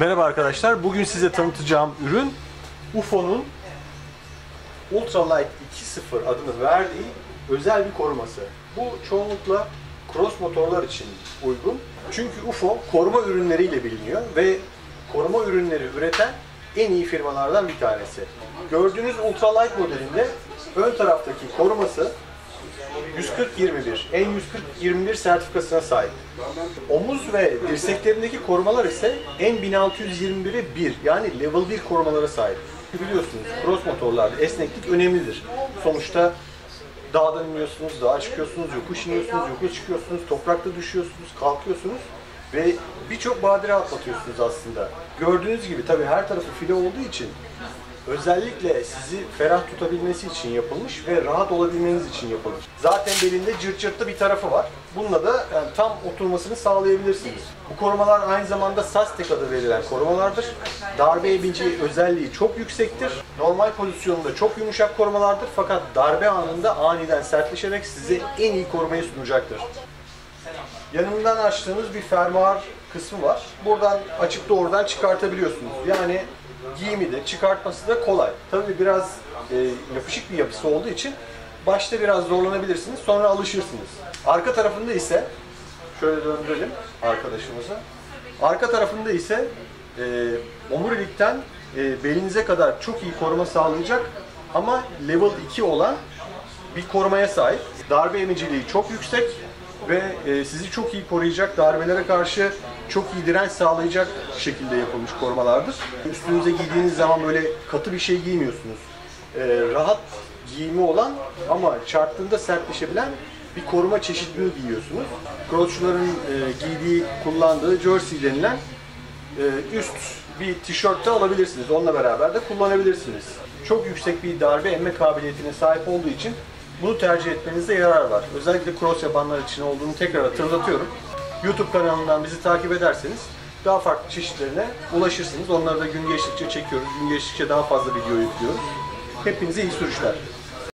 Merhaba arkadaşlar. Bugün size tanıtacağım ürün UFO'nun Ultralight 2.0 adını verdiği özel bir koruması. Bu çoğunlukla cross motorlar için uygun. Çünkü UFO koruma ürünleriyle biliniyor ve koruma ürünleri üreten en iyi firmalardan bir tanesi. Gördüğünüz Ultralight modelinde ön taraftaki koruması 140-21, en 140-21 sertifikasına sahip. Omuz ve dirseklerindeki korumalar ise en 1621'e 1 yani level 1 korumalara sahip. Biliyorsunuz cross motorlarda esneklik önemlidir. Sonuçta dağdan iniyorsunuz, dağa çıkıyorsunuz, yokuş iniyorsunuz, yokuş çıkıyorsunuz, toprakta düşüyorsunuz, kalkıyorsunuz ve birçok badire atlatıyorsunuz aslında. Gördüğünüz gibi tabii her tarafı file olduğu için özellikle sizi ferah tutabilmesi için yapılmış ve rahat olabilmeniz için yapılmış. Zaten belinde cırt cırtlı bir tarafı var. Bununla da yani tam oturmasını sağlayabilirsiniz. Bu korumalar aynı zamanda SASTEK adı verilen korumalardır. Darbe emici özelliği çok yüksektir. Normal pozisyonunda çok yumuşak korumalardır fakat darbe anında aniden sertleşerek size en iyi korumayı sunacaktır. Yanından açtığınız bir fermuar kısmı var. Buradan açıp doğrudan çıkartabiliyorsunuz. Yani giyimi de çıkartması da kolay. Tabii biraz e, yapışık bir yapısı olduğu için başta biraz zorlanabilirsiniz. Sonra alışırsınız. Arka tarafında ise şöyle döndürelim arkadaşımızı. Arka tarafında ise e, omurilikten e, belinize kadar çok iyi koruma sağlayacak ama level 2 olan bir korumaya sahip. Darbe emiciliği çok yüksek ve e, sizi çok iyi koruyacak, darbelere karşı çok iyi direnç sağlayacak şekilde yapılmış korumalardır. Üstünüze giydiğiniz zaman böyle katı bir şey giymiyorsunuz. E, rahat giyimi olan ama çarptığında sertleşebilen bir koruma çeşidini giyiyorsunuz. Crossçuların e, giydiği, kullandığı jersey denilen üst bir tişört de alabilirsiniz. Onunla beraber de kullanabilirsiniz. Çok yüksek bir darbe emme kabiliyetine sahip olduğu için bunu tercih etmenizde yarar var. Özellikle cross yapanlar için olduğunu tekrar hatırlatıyorum. YouTube kanalından bizi takip ederseniz daha farklı çeşitlerine ulaşırsınız. Onları da gün geçtikçe çekiyoruz. Gün geçtikçe daha fazla video yüklüyoruz. Hepinize iyi sürüşler.